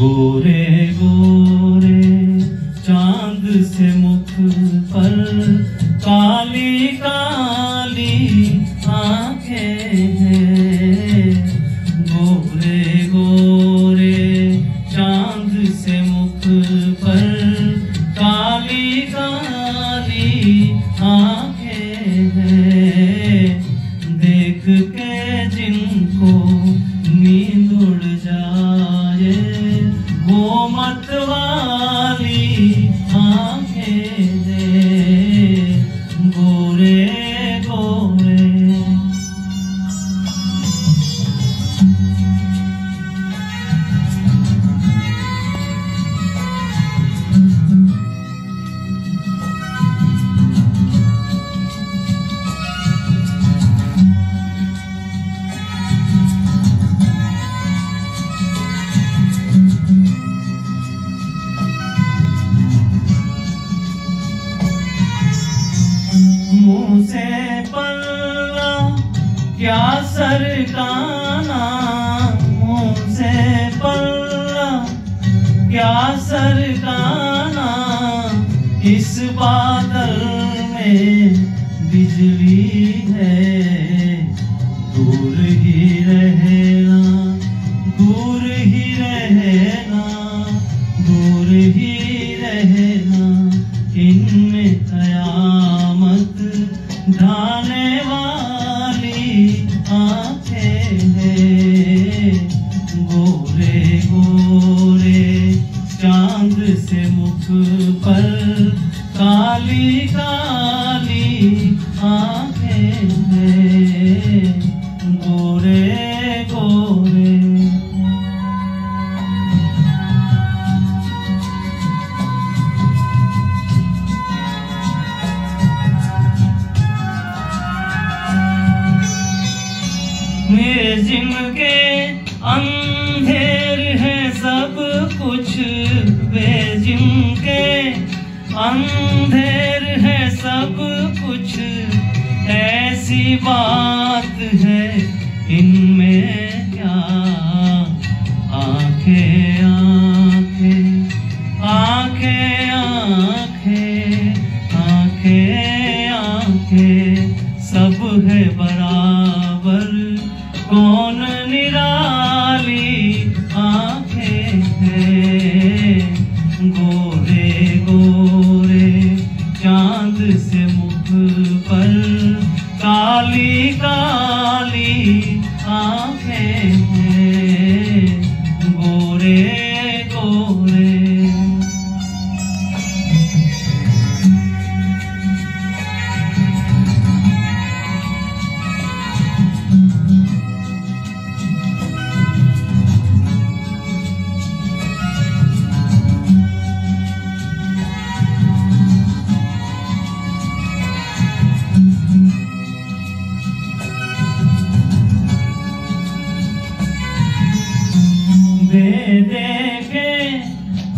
गोरे गोरे चाँद से मुख पर काली काली वो से पल्ला क्या सरकाना मुँह से पल्ला क्या सरकाना इस बादल में बिजली है, दूर ही रहना, दूर ही रहना, दूर ही रहना, इनमें गोरे गोरे चाँद से मुख पर काली काली आँखें गोरे गोरे। मेरे जिनके अंधेर है सब कुछ वे जिनके अंधेर है सब कुछ, ऐसी बात है, इनमें क्या? आँखें आँखें आँखें आँखें आँखें आँखें, सब है बराबर। कौन आँखें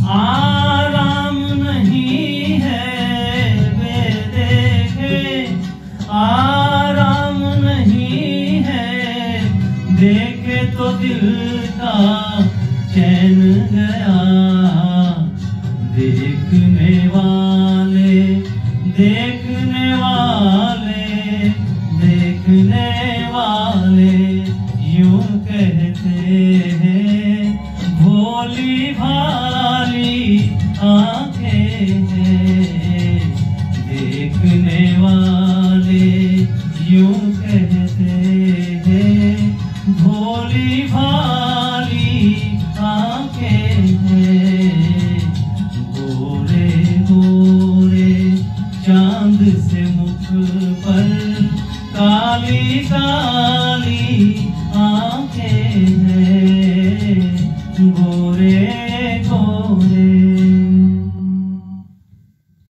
आराम नहीं है वे देखे। आराम नहीं है। देखे तो दिल का चैन गया। देखने वाले देखने वाले देखने वाले यूँ कहते हैं, भोली भाली यूँ कहते